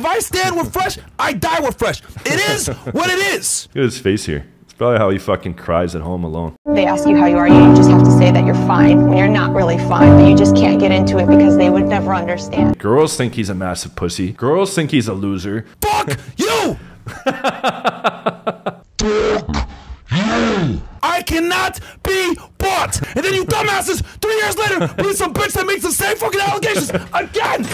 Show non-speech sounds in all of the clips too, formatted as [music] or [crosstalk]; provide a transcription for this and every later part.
If I stand with Fresh, I die with Fresh. It is what it is. [laughs] Look at his face here. It's probably how he fucking cries at home alone. They ask you how you are, you just have to say that you're fine when you're not really fine, but you just can't get into it because they would never understand. Girls think he's a massive pussy. Girls think he's a loser. Fuck you! Fuck [laughs] you! I cannot be bought. And then you dumbasses, three years later, believe some bitch that makes the same fucking allegations again.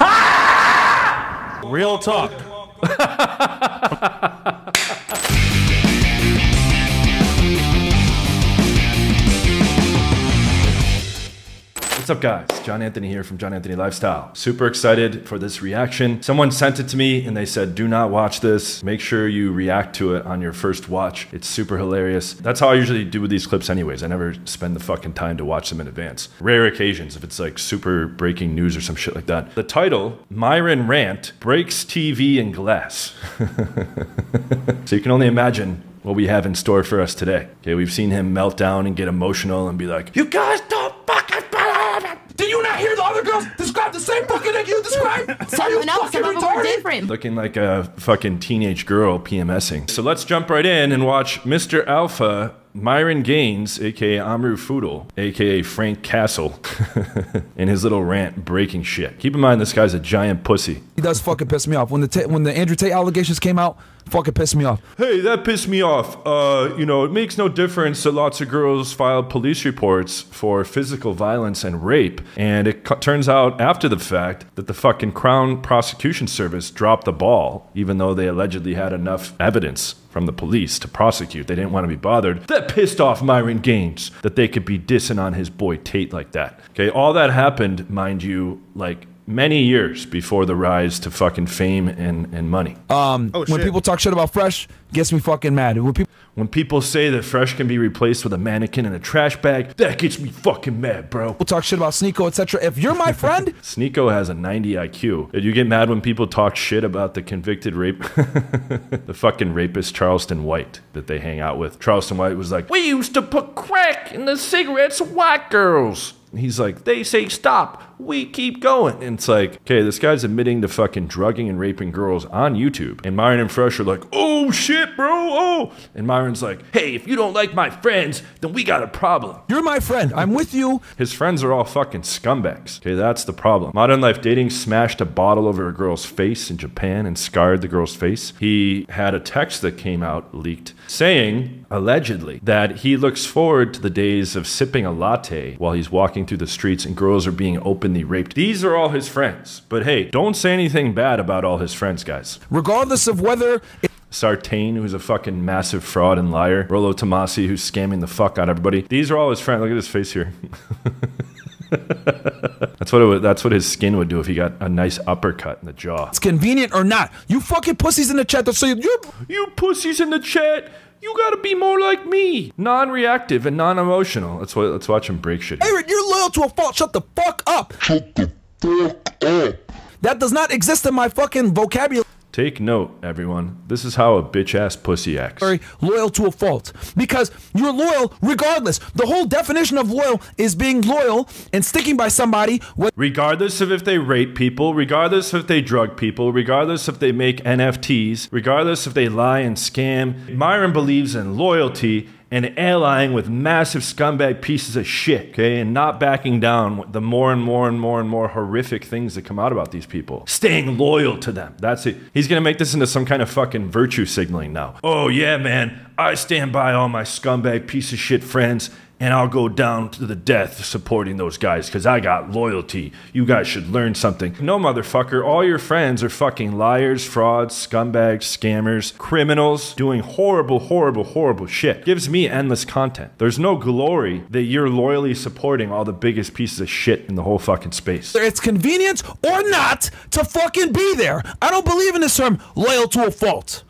Ah! Real talk. [laughs] What's up, guys? John Anthony here from John Anthony Lifestyle. Super excited for this reaction. Someone sent it to me and they said, do not watch this. Make sure you react to it on your first watch. It's super hilarious. That's how I usually do with these clips, anyways. I never spend the fucking time to watch them in advance. Rare occasions, if it's like super breaking news or some shit like that. The title Myron Rant Breaks TV and Glass. [laughs] so you can only imagine what we have in store for us today. Okay, we've seen him melt down and get emotional and be like, You guys don't. Did you not hear the other girls describe the same fucking thing you described? [laughs] Are you No, fucking some of them were retarded? different. looking like a fucking teenage girl PMSing. So let's jump right in and watch Mr. Alpha, Myron Gaines, aka Amrou Fudl, aka Frank Castle, [laughs] in his little rant breaking shit. Keep in mind, this guy's a giant pussy. He does fucking piss me off. When the Ta- when the Andrew Tate allegations came out, fucking pissed me off. Hey, that pissed me off. Uh, you know, it makes no difference that lots of girls filed police reports for physical violence and rape. And it turns out after the fact that the fucking Crown Prosecution Service dropped the ball, even though they allegedly had enough evidence from the police to prosecute. They didn't want to be bothered. That pissed off Myron Gaines that they could be dissing on his boy Tate like that. Okay, all that happened, mind you, like many years before the rise to fucking fame and, and money. Um, Oh, when people talk shit about Fresh, gets me fucking mad. When people When people say that Fresh can be replaced with a mannequin and a trash bag, that gets me fucking mad, bro. We'll talk shit about Sneako, etc., if you're my [laughs] friend, Sneako has a 90 IQ. Did you get mad when people talk shit about the convicted rape? [laughs] the fucking rapist Charleston White that they hang out with. Charleston White was like, We used to put crack in the cigarettes of white girls. He's like, they say stop. We keep going. And it's like, okay, this guy's admitting to fucking drugging and raping girls on YouTube. And Myron and Fresh are like, oh shit, bro. Oh. And Myron's like, hey, if you don't like my friends, then we got a problem. you're my friend. I'm with you. His friends are all fucking scumbags. Okay, that's the problem. Modern Life Dating smashed a bottle over a girl's face in Japan and scarred the girl's face. He had a text that came out leaked saying, allegedly, that he looks forward to the days of sipping a latte while he's walking through the streets and girls are being openly raped. These are all his friends. But hey, don't say anything bad about all his friends, guys. Regardless of whether Sartain, who's a fucking massive fraud and liar. Rollo Tomassi, who's scamming the fuck out of everybody. These are all his friends. Look at his face here. [laughs] that's what it would, that's what his skin would do if he got a nice uppercut in the jaw. it's convenient or not, you fucking pussies in the chat that say you're You pussies in the chat, you gotta be more like me. Non-reactive and non-emotional. Let's let's watch him break shit. Aaron, you're loyal to a fault. Shut the fuck up. Shut the fuck up. That does not exist in my fucking vocabulary. Take note, everyone. This is how a bitch ass pussy acts. Very loyal to a fault because you're loyal regardless. The whole definition of loyal is being loyal and sticking by somebody. Regardless of if they rape people, regardless of if they drug people, regardless if they make NFTs, regardless if they lie and scam, Myron believes in loyalty and allying with massive scumbag pieces of shit, okay, and not backing down the more and more and more and more horrific things that come out about these people. Staying loyal to them. That's it. He's gonna make this into some kind of fucking virtue signaling now. Oh yeah, man, I stand by all my scumbag piece of shit friends and I'll go down to the death supporting those guys because I got loyalty. You guys should learn something. No, motherfucker, all your friends are fucking liars, frauds, scumbags, scammers, criminals, doing horrible, horrible, horrible shit. Gives me endless content. There's no glory that you're loyally supporting all the biggest pieces of shit in the whole fucking space. it's convenient or not to fucking be there. I don't believe in this term loyal to a fault.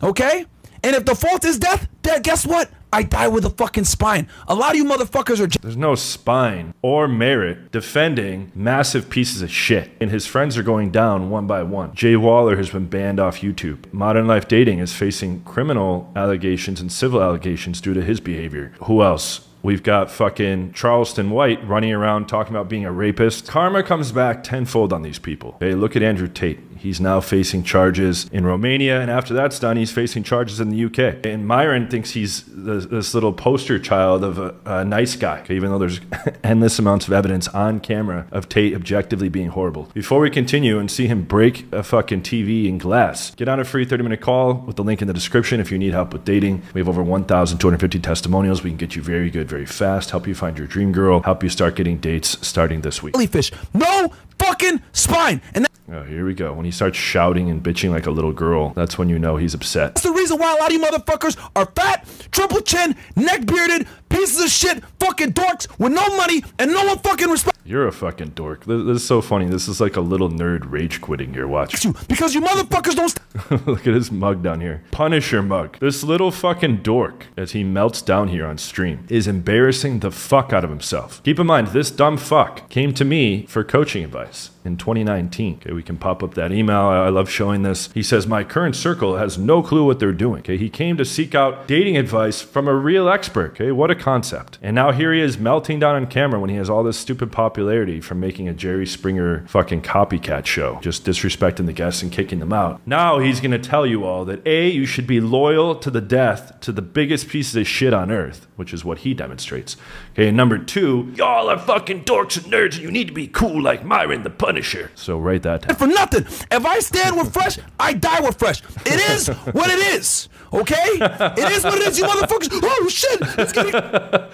Okay? And if the fault is death, guess what? I die with a fucking spine. A lot of you motherfuckers are. There's no spine or merit defending massive pieces of shit. And his friends are going down one by one. Jay Waller has been banned off YouTube. Modern Life Dating is facing criminal allegations and civil allegations due to his behavior. Who else? We've got fucking Charleston White running around talking about being a rapist. Karma comes back tenfold on these people. Hey, look at Andrew Tate. He's now facing charges in Romania, and after that's done, he's facing charges in the UK. And Myron thinks he's this, this little poster child of a, a nice guy, even though there's [laughs] endless amounts of evidence on camera of Tate objectively being horrible. Before we continue and see him break a fucking TV in glass, get on a free 30 minute call with the link in the description if you need help with dating. We have over 1,250 testimonials. We can get you very good, very fast, help you find your dream girl, help you start getting dates starting this week. jellyfish. No fucking spine. And Oh, here we go. When he starts shouting and bitching like a little girl, that's when you know he's upset. that's the reason why a lot of you motherfuckers are fat, triple chin, neck bearded, pieces of shit, fucking dorks with no money and no one fucking respect. You're a fucking dork. This, this is so funny. This is like a little nerd rage quitting here. Watch. you because you motherfuckers don't [laughs] st- Look at his mug down here. Punisher mug. This little fucking dork, as he melts down here on stream, is embarrassing the fuck out of himself. Keep in mind, this dumb fuck came to me for coaching advice in 2019. Okay, we can pop up that email. I love showing this. He says, My current circle has no clue what they're doing. Okay, he came to seek out dating advice from a real expert. Okay, what a concept. And now here he is melting down on camera when he has all this stupid popularity from making a Jerry Springer fucking copycat show, just disrespecting the guests and kicking them out. Now he's gonna tell you all that A, you should be loyal to the death to the biggest pieces of shit on earth, which is what he demonstrates. Okay, and number two, y'all are fucking dorks and nerds and you need to be cool like Myron the Punisher. So write that down. for nothing. If I stand with fresh, I die with fresh. It is what it is. Okay? It is what it is, you motherfuckers. Oh shit! It's getting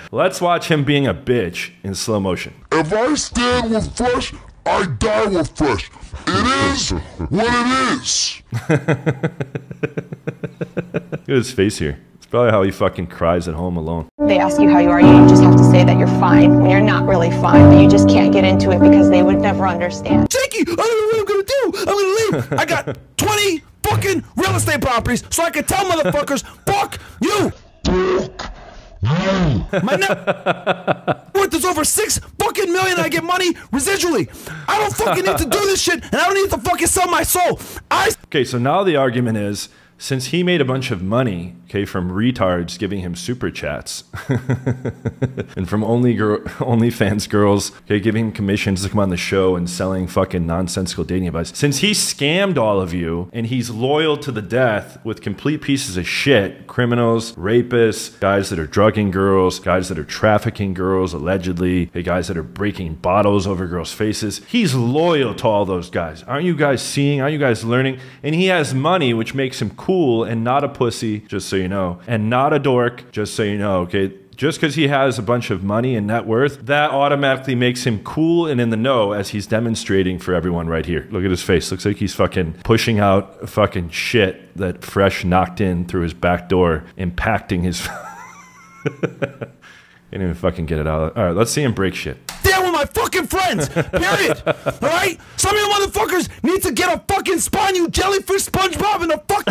[laughs] Let's watch him being a bitch in slow motion. If I stand with fresh, I die with fresh. It is what it is. [laughs] Look at his face here. It's probably how he fucking cries at home alone. They ask you how you are, you just have to say that you're fine when you're not really fine, but you just can't get into it because they would never understand. shaky. I don't know what I'm gonna do. I'm gonna leave. [laughs] I got 20 fucking real estate properties, so I can tell motherfuckers, [laughs] fuck you. My net [laughs] worth is over six fucking million. And I get money residually. I don't fucking need to do this shit, and I don't need to fucking sell my soul. I Okay, so now the argument is since he made a bunch of money, okay, from retards giving him super chats, [laughs] and from only girl, OnlyFans girls, okay, giving him commissions to come on the show and selling fucking nonsensical dating advice. Since he scammed all of you and he's loyal to the death with complete pieces of shit, criminals, rapists, guys that are drugging girls, guys that are trafficking girls allegedly, hey, guys that are breaking bottles over girls' faces. He's loyal to all those guys. Aren't you guys seeing? Aren't you guys learning? And he has money, which makes him cool and not a pussy, just so you know, and not a dork, just so you know, okay? Just because he has a bunch of money and net worth, that automatically makes him cool and in the know as he's demonstrating for everyone right here. Look at his face. Looks like he's fucking pushing out fucking shit that Fresh knocked in through his back door, impacting his. [laughs] [laughs] Can't even fucking get it out. All right, let's see him break shit. Damn with my fucking friends. Period. [laughs] All right. Some of you motherfuckers need to get a fucking spine. You jellyfish, SpongeBob, and the fuck.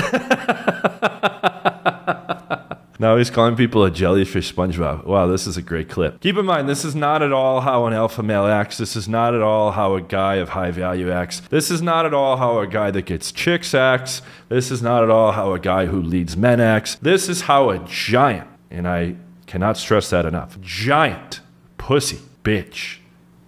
[laughs] Now he's calling people a jellyfish SpongeBob. Wow, this is a great clip. Keep in mind, this is not at all how an alpha male acts. This is not at all how a guy of high value acts. This is not at all how a guy that gets chicks acts. This is not at all how a guy who leads men acts. This is how a giant, and I cannot stress that enough, giant pussy bitch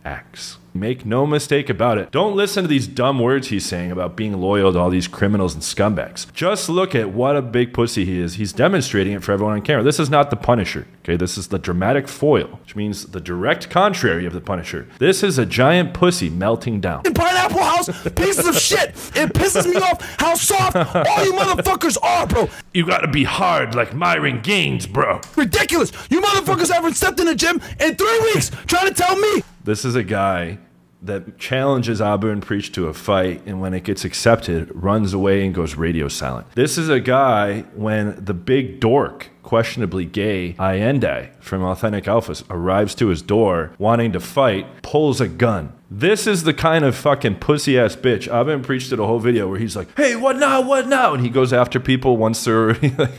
acts. Make no mistake about it. Don't listen to these dumb words he's saying about being loyal to all these criminals and scumbags. Just look at what a big pussy he is. He's demonstrating it for everyone on camera. This is not the Punisher. Okay, this is the dramatic foil, which means the direct contrary of the Punisher. This is a giant pussy melting down. In Pineapple House, pieces of shit. It pisses me off how soft all you motherfuckers are, bro. You gotta be hard like Myron Gaines, bro. Ridiculous. You motherfuckers haven't stepped in the gym in three weeks trying to tell me. This is a guy that challenges Abu and Preach to a fight, and when it gets accepted, runs away and goes radio silent. This is a guy when the big dork, questionably gay Allende from Authentic Alphas arrives to his door wanting to fight, pulls a gun. This is the kind of fucking pussy ass bitch. Abu and Preach did a whole video where he's like, "Hey, what now? What now?" And he goes after people once they're [laughs] like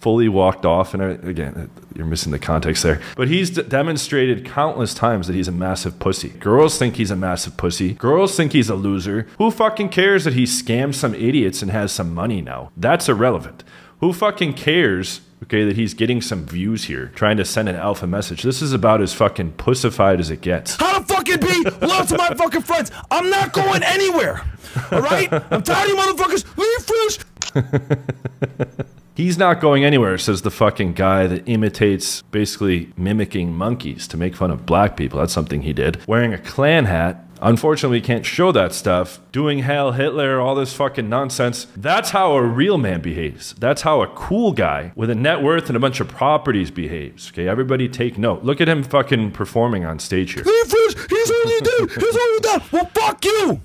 fully walked off. And again, you're missing the context there. But he's demonstrated countless times that he's a massive pussy. Girls think he's a massive pussy. Girls think he's a loser. Who fucking cares that he scams some idiots and has some money now? That's irrelevant. Who fucking cares okay, that he's getting some views here, trying to send an alpha message. This is about as fucking pussified as it gets. How to fucking be to my fucking friends. I'm not going anywhere. All right? I'm tired of you motherfuckers. Leave fish. [laughs] He's not going anywhere, says the fucking guy that imitates, basically mimicking monkeys to make fun of black people. That's something he did. Wearing a Klan hat. Unfortunately, we can't show that stuff. Doing Hail Hitler, all this fucking nonsense. That's how a real man behaves. That's how a cool guy with a net worth and a bunch of properties behaves. Okay, everybody take note. Look at him fucking performing on stage here. He's only dead. He's only dead. Well, fuck you.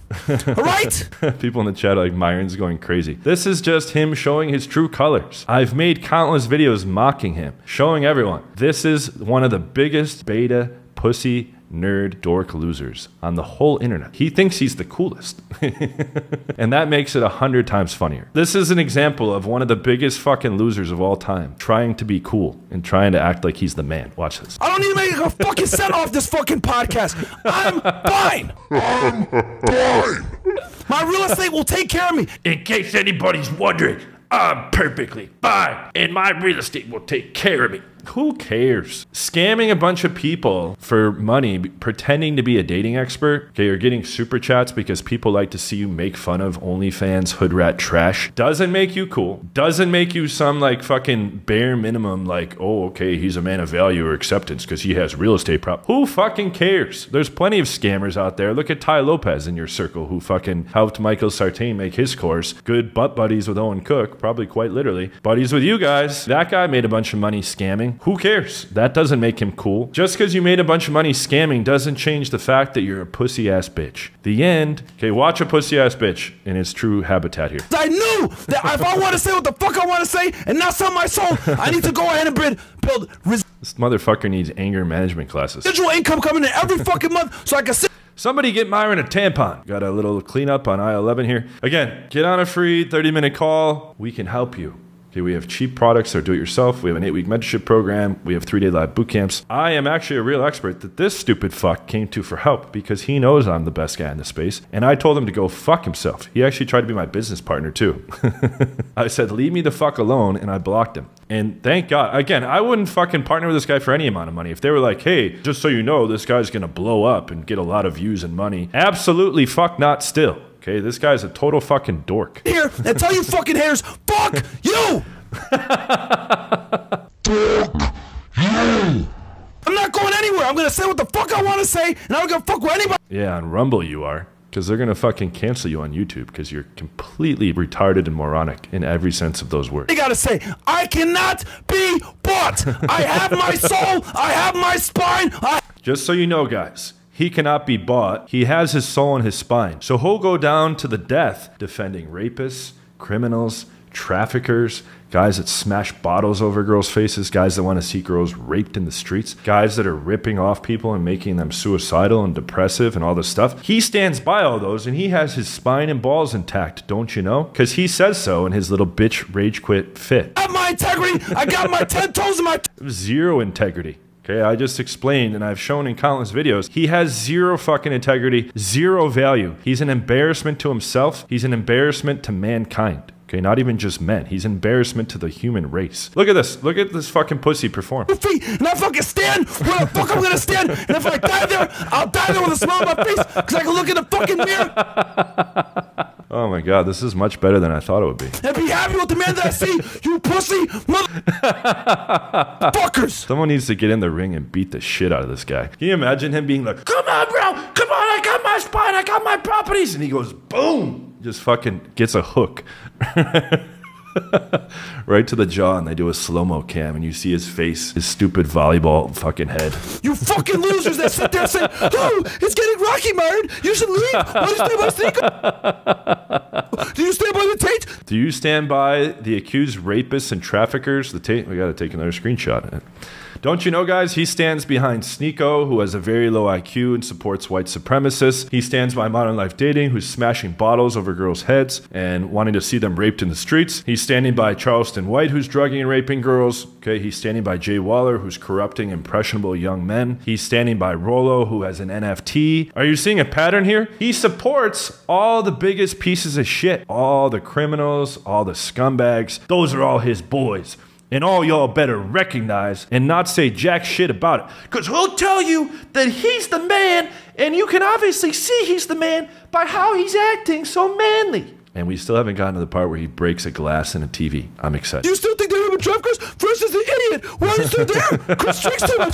All right? [laughs] People in the chat are like Myron's going crazy. This is just him showing his true colors. I've made countless videos mocking him, showing everyone. This is one of the biggest beta pussy nerd dork losers on the whole internet. He thinks he's the coolest. [laughs] and that makes it a hundred times funnier. This is an example of one of the biggest fucking losers of all time, trying to be cool and trying to act like he's the man. Watch this. I don't need to make a fucking cent off this fucking podcast. I'm fine. [laughs] I'm fine. My real estate will take care of me. In case anybody's wondering, I'm perfectly fine, and my real estate will take care of me. Who cares? Scamming a bunch of people for money, pretending to be a dating expert, okay, you're getting super chats because people like to see you make fun of OnlyFans hood rat trash, doesn't make you cool. Doesn't make you some like fucking bare minimum, like, oh, okay, he's a man of value or acceptance because he has real estate prop. Who fucking cares? There's plenty of scammers out there. Look at Tai Lopez in your circle who fucking helped Michael Sartain make his course. Good butt buddies with Owen Cook, probably quite literally. Buddies with you guys. That guy made a bunch of money scamming. Who cares? That doesn't make him cool. Just because you made a bunch of money scamming doesn't change the fact that you're a pussy ass bitch. The end. Okay, watch a pussy ass bitch in its true habitat here. I knew that if I want to say what the fuck I want to say and not sell my soul, I need to go ahead and build, build This motherfucker needs anger management classes. Digital income coming in every fucking month so I can sit Somebody get Myron a tampon. Got a little cleanup on I 11 here. Again, get on a free 30 minute call. We can help you. Okay, we have cheap products are do it yourself. We have an eight week mentorship program. We have three day live boot camps. I am actually a real expert that this stupid fuck came to for help because he knows I'm the best guy in the space. And I told him to go fuck himself. He actually tried to be my business partner too. [laughs] I said, leave me the fuck alone, and I blocked him. And thank God. Again, I wouldn't fucking partner with this guy for any amount of money. If they were like, hey, just so you know, this guy's gonna blow up and get a lot of views and money, absolutely fuck not still. Okay, this guy's a total fucking dork. here and tell you fucking haters, fuck you! dork [laughs] you. I'm not going anywhere. I'm gonna say what the fuck I want to say, and I don't give a fuck what anybody. Yeah, on Rumble you are. Because they're going to fucking cancel you on YouTube because you're completely retarded and moronic in every sense of those words. You gotta say, I cannot be bought. I have my soul. I have my spine. I Just so you know, guys, he cannot be bought. He has his soul in his spine. So he'll go down to the death defending rapists, criminals, traffickers, guys that smash bottles over girls' faces, guys that want to see girls raped in the streets, guys that are ripping off people and making them suicidal and depressive and all this stuff. He stands by all those and he has his spine and balls intact, don't you know? Because he says so in his little bitch rage quit fit. have my integrity. I got my ten toes in my. zero integrity. Okay, I just explained and I've shown in countless videos. He has zero fucking integrity, zero value. He's an embarrassment to himself. He's an embarrassment to mankind. Okay, not even just men. He's embarrassment to the human race. Look at this. Look at this fucking pussy perform. feet and I fucking stand where the fuck I'm gonna stand. And if I die there, I'll die there with a smile on my face because I can look in the fucking mirror [laughs] Oh my god, this is much better than I thought it would be. and be happy with the man that I see. You pussy motherfuckers. [laughs] Someone needs to get in the ring and beat the shit out of this guy. Can you imagine him being like, "Come on, bro, come on, I got my spine, I got my properties," and he goes, "Boom!" Just fucking gets a hook. [laughs] [laughs] right to the jaw, and they do a slow mo cam, and you see his face, his stupid volleyball fucking head. You fucking losers that sit there saying, "Oh, it's getting rocky, Myron. You should leave. Why do you stay by Sneako? [laughs] Do you stand by the Tate? Do you stand by the accused rapists and traffickers? The tape. We got to take another screenshot. Don't you know, guys? He stands behind Sneako, who has a very low IQ and supports white supremacists. He stands by Modern Life Dating, who's smashing bottles over girls' heads and wanting to see them raped in the streets. He's standing by Charleston White, who's drugging and raping girls. Okay, he's standing by Jay Waller, who's corrupting impressionable young men. He's standing by Rollo, who has an NFT. Are you seeing a pattern here? He supports all the biggest pieces of shit, all the criminals, all the scumbags. Those are all his boys. And all y'all better recognize and not say jack shit about it. Because he'll tell you that he's the man, and you can obviously see he's the man by how he's acting so manly. And we still haven't gotten to the part where he breaks a glass in a TV. I'm excited. You still think they're gonna drive Chris? Fresh is an idiot. Why is he still there? Chris Streaks to it.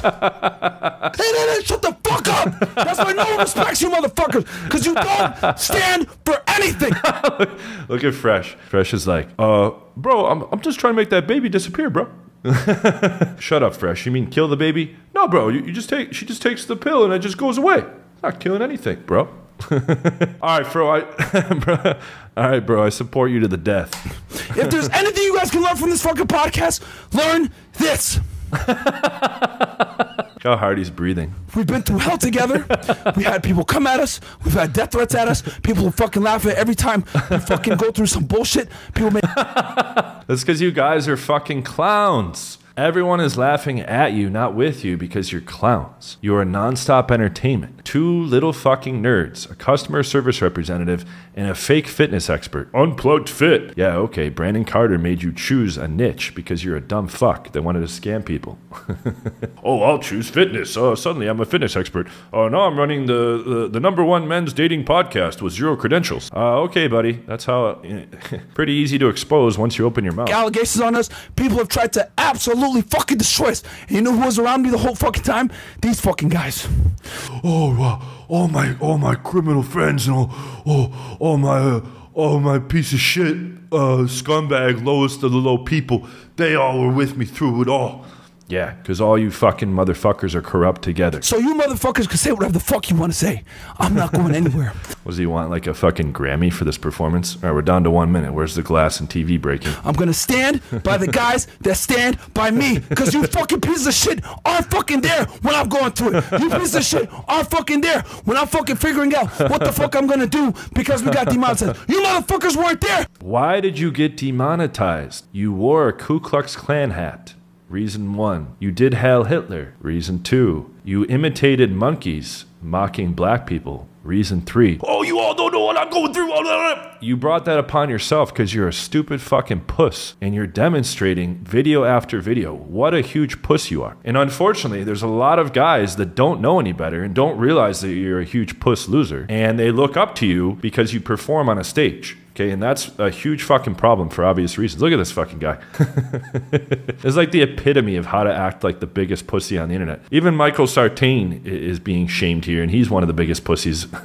Hey, hey, hey, shut the fuck up. That's why no one respects you, motherfuckers. Because you don't stand for anything. [laughs] Look at Fresh. Fresh is like, uh, bro, I'm, I'm just trying to make that baby disappear, bro. [laughs] Shut up, Fresh. You mean kill the baby? No, bro. You, you just take. She just takes the pill and it just goes away. It's not killing anything, bro. [laughs] all right, bro. I, [laughs] bro. All right, bro. I support you to the death. If there's anything you guys can learn from this fucking podcast, learn this. [laughs] How hard he's breathing. We've been through hell together. We had people come at us. We've had death threats at us. People fucking laugh at every time we fucking go through some bullshit. People make That's because you guys are fucking clowns. Everyone is laughing at you, not with you, because you're clowns. You are nonstop entertainment. Two little fucking nerds, a customer service representative, and a fake fitness expert. Unplugged fit. Yeah, okay, Brandon Carter made you choose a niche because you're a dumb fuck that wanted to scam people. [laughs] oh, I'll choose fitness. Oh, suddenly I'm a fitness expert. Oh, now I'm running the, the, the number one men's dating podcast with zero credentials. Uh, okay, buddy. That's how, [laughs] pretty easy to expose once you open your mouth. allegations on us. People have tried to absolutely fucking destroy us. And you know who was around me the whole fucking time? These fucking guys. oh, uh, all my all my criminal friends and all all, all my uh, all my piece of shit uh, scumbag lowest of the low people they all were with me through it all yeah because all you fucking motherfuckers are corrupt together So you motherfuckers can say whatever the fuck you want to say. I'm not going anywhere. [laughs] what does he want like a fucking grammy for this performance all right we're down to one minute where's the glass and tv breaking I'm gonna stand by the guys that stand by me. Cause you fucking pieces of shit aren't fucking there when I'm going through it. You pieces of shit aren't fucking there when I'm fucking figuring out what the fuck I'm gonna do because we got demonetized. You motherfuckers weren't there. Why did you get demonetized? You wore a Ku Klux Klan hat. Reason one. You did Hail Hitler. Reason two. You imitated monkeys mocking black people. Reason three. Oh, you all don't know what I'm going through. You brought that upon yourself because you're a stupid fucking puss and you're demonstrating video after video what a huge puss you are. And unfortunately, there's a lot of guys that don't know any better and don't realize that you're a huge puss loser. And they look up to you because you perform on a stage. Okay, and that's a huge fucking problem for obvious reasons. Look at this fucking guy. [laughs] it's like the epitome of how to act like the biggest pussy on the internet. Even Michael Sartain is being shamed here, and he's one of the biggest pussies. [laughs]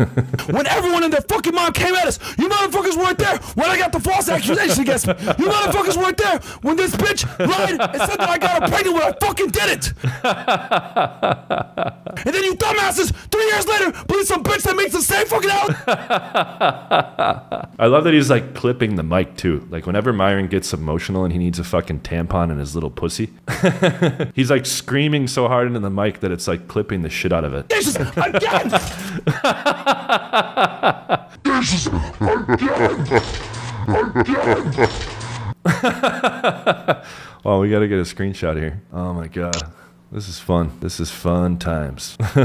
When everyone and their fucking mom came at us, you motherfuckers weren't there when I got the false accusation against me. You motherfuckers weren't there when this bitch lied and said that I got her pregnant when I fucking did it. [laughs] and then you dumbasses, three years later, believe some bitch that makes the same fucking out. I love that he's like clipping the mic too. Like whenever Myron gets emotional and he needs a fucking tampon in his little pussy, [laughs] he's like screaming so hard into the mic that it's like clipping the shit out of it. Jesus, again. This is again, again. [laughs] Oh, we gotta get a screenshot here. Oh my god. This is fun. This is fun times. [laughs]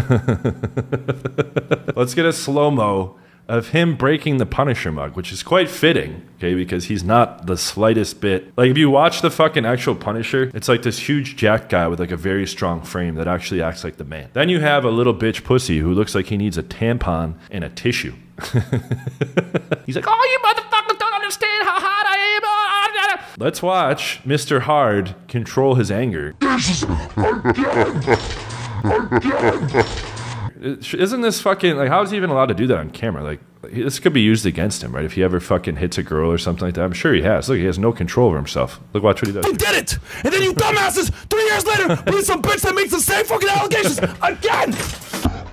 Let's get a slow mo of him breaking the Punisher mug, which is quite fitting, okay, because he's not the slightest bit. Like, if you watch the fucking actual Punisher, it's like this huge jack guy with like a very strong frame that actually acts like the man. Then you have a little bitch pussy who looks like he needs a tampon and a tissue. [laughs] He's like, oh, you motherfuckers don't understand how hot I am. [laughs] Let's watch Mr. Hard control his anger. This is [laughs] again, again. Isn't this fucking like how is he even allowed to do that on camera? Like this could be used against him, right? If he ever fucking hits a girl or something like that, I'm sure he has. Look, he has no control over himself. Look, watch what he does. fucking did it. And then you dumbasses, three years later, believe some bitch that makes the same fucking allegations again.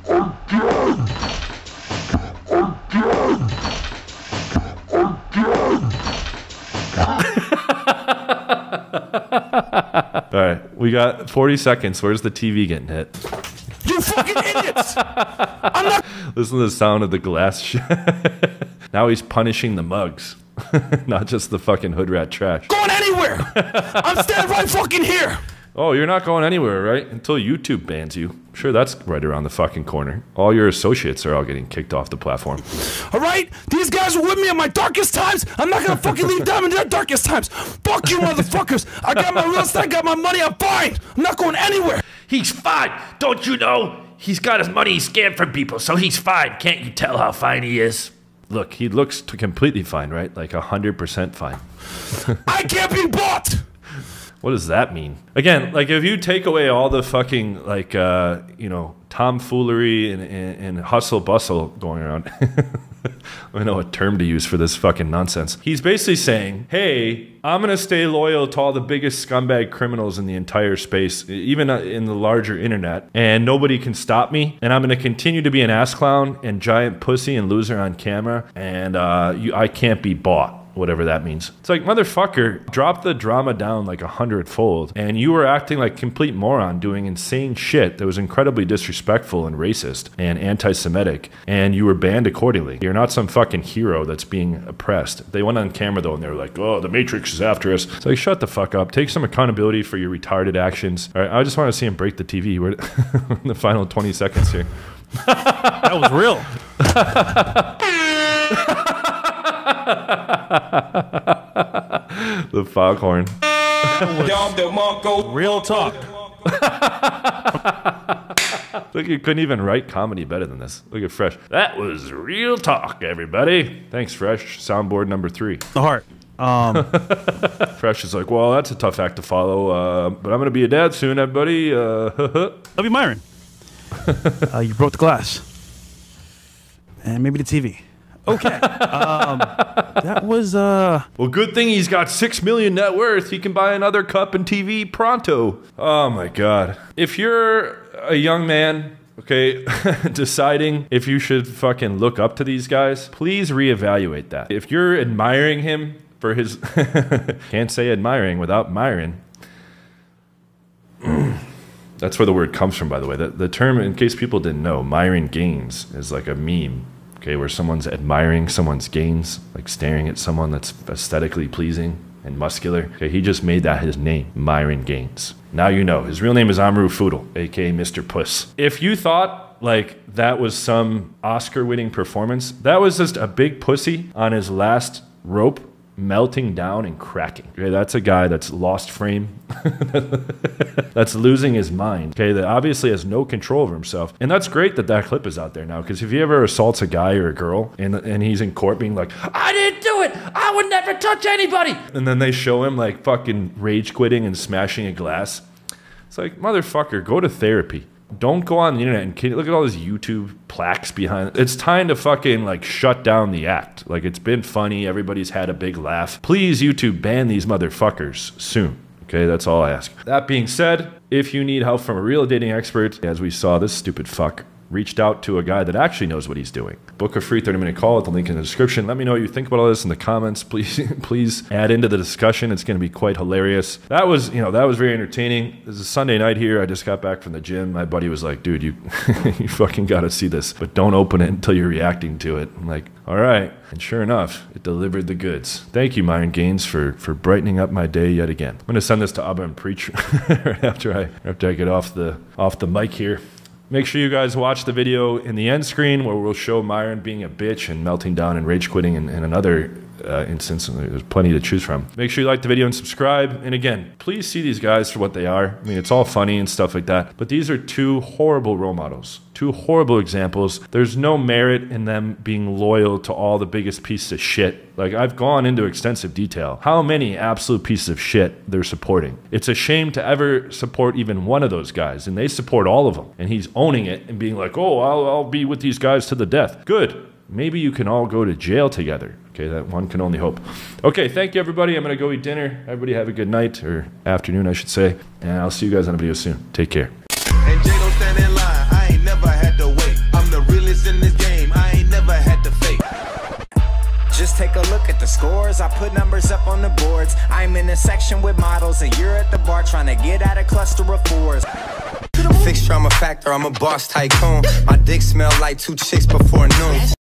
[laughs] All right, we got 40 seconds. Where's the TV getting hit? You fucking idiots. I'm not Listen to the sound of the glass. sh- [laughs] now he's punishing the mugs, [laughs] not just the fucking hood rat trash. going anywhere. I'm standing right fucking here. Oh, you're not going anywhere, right? Until YouTube bans you. Sure, that's right around the fucking corner. All your associates are all getting kicked off the platform. All right? These guys were with me in my darkest times. I'm not gonna fucking leave them in their darkest times. Fuck you, motherfuckers. I got my real estate, I got my money, I'm fine. I'm not going anywhere. He's fine. Don't you know? He's got his money scammed from people, so he's fine. Can't you tell how fine he is? Look, he looks completely fine, right? Like 100% fine. [laughs] I can't be bought. What does that mean? Again, like if you take away all the fucking like uh, you know tomfoolery and, and, and hustle bustle going around, [laughs] I know what term to use for this fucking nonsense. He's basically saying, "Hey, I'm gonna stay loyal to all the biggest scumbag criminals in the entire space, even uh, in the larger internet, and nobody can stop me. And I'm gonna continue to be an ass clown and giant pussy and loser on camera, and uh, you, I can't be bought." Whatever that means. It's like, motherfucker, drop the drama down like a hundredfold. And you were acting like complete moron doing insane shit that was incredibly disrespectful and racist and anti Semitic. And you were banned accordingly. You're not some fucking hero that's being oppressed. They went on camera though and they were like, oh, the Matrix is after us. It's like, shut the fuck up. Take some accountability for your retarded actions. All right, I just want to see him break the TV. [laughs] We're in the final 20 seconds here. That was real. [laughs] The foghorn. Real talk. Look, you couldn't even write comedy better than this. Look at Fresh. That was real talk, everybody. Thanks, Fresh. Soundboard number three. The heart. Um, [laughs] Fresh is like, well, that's a tough act to follow, uh, but I'm going to be a dad soon, everybody. Uh, [laughs] love you, Myron. [laughs] uh, you broke the glass. And maybe the TV. Okay. Um, that was, uh, well, good thing he's got six million net worth. He can buy another cup and TV pronto. Oh my God. If you're a young man, okay, [laughs] deciding if you should fucking look up to these guys, please reevaluate that. If you're admiring him for his, [laughs] can't say admiring without Myron. [clears throat] That's where the word comes from, by the way. The, the term, in case people didn't know, Myron Gaines is like a meme, okay, where someone's admiring someone's gains, like staring at someone that's aesthetically pleasing and muscular. Okay, he just made that his name, Myron Gaines. Now you know. His real name is Amrou Fudl, aka Mr. Puss. If you thought like that was some Oscar winning performance, that was just a big pussy on his last rope melting down and cracking. Okay, that's a guy that's lost frame, [laughs] that's losing his mind. Okay, that obviously has no control over himself, and that's great that that clip is out there now. Because if he ever assaults a guy or a girl, and and he's in court being like, I didn't do it. I would never touch anybody. and then they show him like fucking rage quitting and smashing a glass, it's like motherfucker, go to therapy. Don't go on the internet and look at all these YouTube plaques behind. It's time to fucking like shut down the act. Like it's been funny. Everybody's had a big laugh. Please, YouTube, ban these motherfuckers soon. Okay, that's all I ask. That being said, if you need help from a real dating expert, as we saw this stupid fuck reached out to a guy that actually knows what he's doing. Book a free 30 minute call at the link in the description. Let me know what you think about all this in the comments. [laughs] Please, please add into the discussion. It's going to be quite hilarious. That was, you know, that was very entertaining. This is Sunday night here. I just got back from the gym. My buddy was like, dude, you, [laughs] you fucking got to see this, but don't open it until you're reacting to it. I'm like, all right. And sure enough, it delivered the goods. Thank you, Myron Gaines, for, for brightening up my day yet again. I'm going to send this to Abu and Preach [laughs] after I, after I get off the, off the mic here. Make sure you guys watch the video in the end screen where we'll show Myron being a bitch and melting down and rage quitting and, and another uh, instance. There's plenty to choose from. Make sure you like the video and subscribe. And again, please see these guys for what they are. I mean, it's all funny and stuff like that. But these are two horrible role models, two horrible examples. There's no merit in them being loyal to all the biggest pieces of shit. Like, I've gone into extensive detail. How many absolute pieces of shit they're supporting. It's a shame to ever support even one of those guys. And they support all of them. And he's owning it and being like, oh, I'll, I'll be with these guys to the death. Good. Maybe you can all go to jail together. Okay, that one can only hope. Okay, thank you, everybody. I'm going to go eat dinner. Everybody have a good night, or afternoon, I should say. And I'll see you guys on a video soon. Take care. And J don't stand in line. I ain't never had to wait. I'm the realest in this game. I ain't never had to fake. Just take a look at the scores. I put numbers up on the boards. I'm in a section with models, and you're at the bar trying to get out a cluster of fours. Fixed trauma factor. I'm a boss tycoon. My dick smell like two chicks before noon.